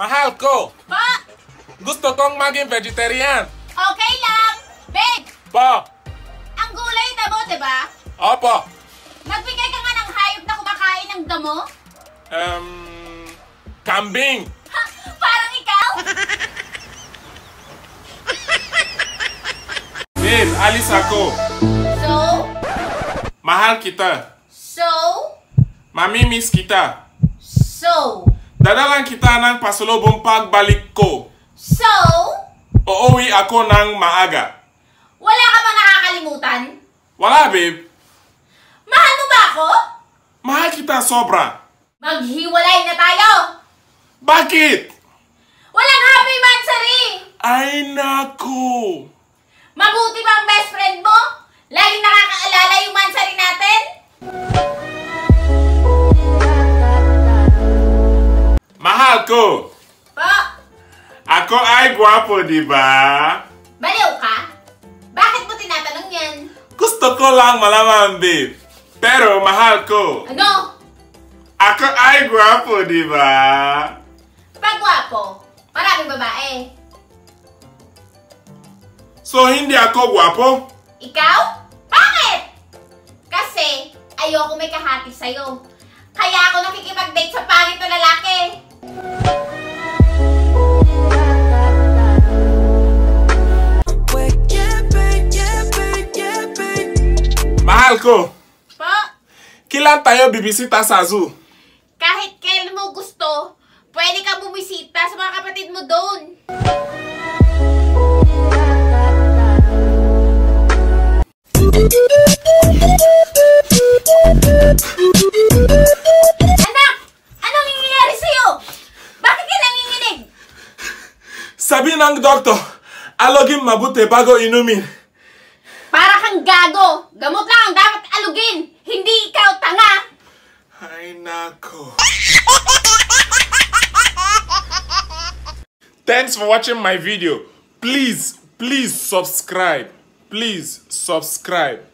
Mahal ko, Po, gusto kong maging vegetarian. okay lang. Babe, Po, ang gulay damo, di ba? opo. Nagbigay ka nga ng hayop na kumakain ng damo? Um, kambing. Ha, parang ikaw? Babe, alis ako. So, Mahal kita. so, Mamimiss kita. so, Dadalan kita ng pasulubong pagbalik ko. so, Uuwi ako ng maaga. wala ka ba nakakalimutan? Wala, babe. Mahal mo ba ako? Mahal kita sobra. Maghiwalay na tayo! Bakit? Walang happy mansari! Ay, naku. Mabuti ba Ako ay gwapo, di ba? baliw ka? Bakit mo tinatanong yan? Gusto ko lang malaman, babe. Pero mahal ko. Ano? Ako ay gwapo, di ba? Pagwapo, maraming babae. So, hindi ako gwapo? Ikaw? Bakit? Kasi ayoko may kahati sa'yo. Kaya ako nakikipag-date sa Ko. Po, Kailan tayo bibisita sa zoo? kahit kailan mo gusto, pwede ka bumisita sa mga kapatid mo doon. Anak! Anong nangyayari sa'yo? Bakit ka nanginginig? Sabi ng doktor, alogin mabuti bago inumin. Para kang gago! Gamot lang ang dapat alugin! Hindi ikaw tanga! Ay, nako. Thanks for watching my video. Please, please subscribe. Please subscribe.